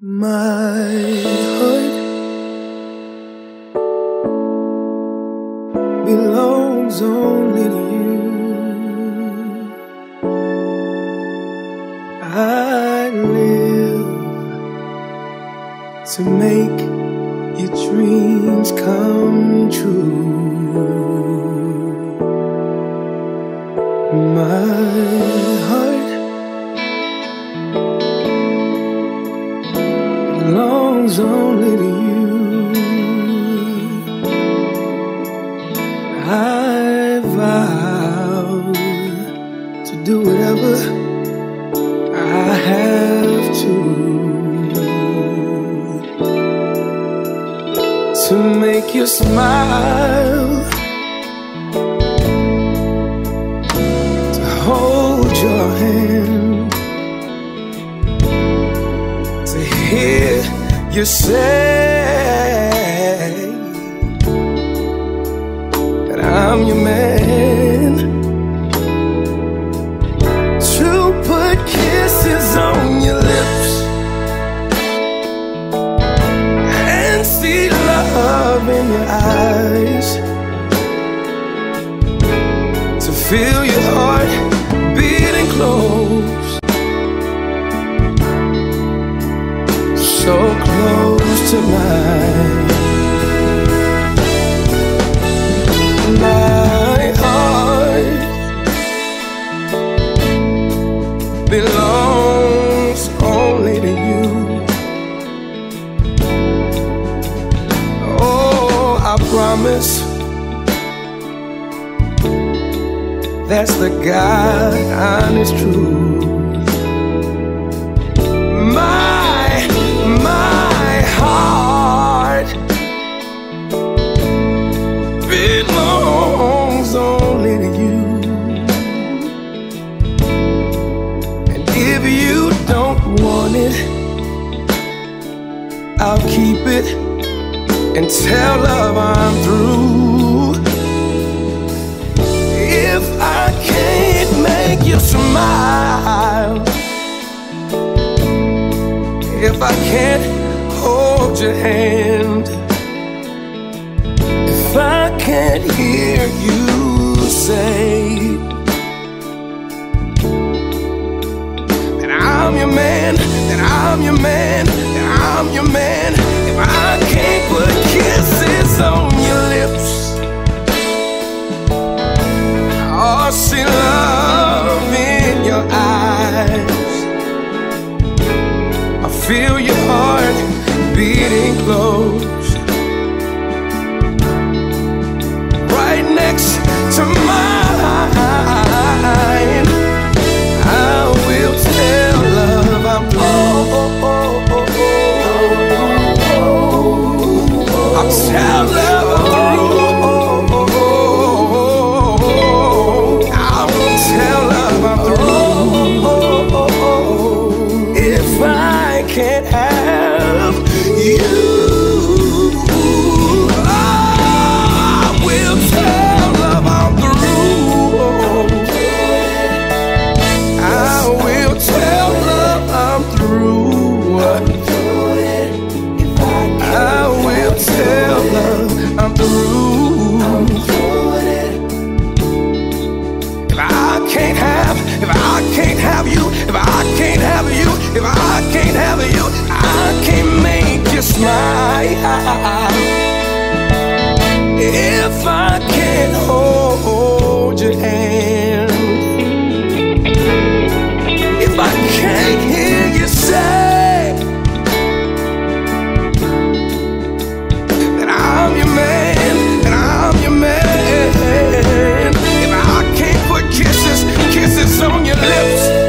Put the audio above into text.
My heart belongs only to you. I live to make your dreams come true. My belongs only to you. I vow to do whatever I have to to make you smile, to hold your hand, you say that I'm your man. To put kisses on your lips and see love in your eyes promise. That's the God honest truth. My, my heart belongs only to you. And if you don't want it, I'll keep it and tell love I'm through. If I can't make you smile, if I can't hold your hand, if I can't hear you say that I'm your man, that I'm your man. That I'm your man eyes. I feel your heart beating close, can't have If I can't hold your hand, if I can't hear you say that I'm your man, that I'm your man, if I can't put kisses, kisses on your lips.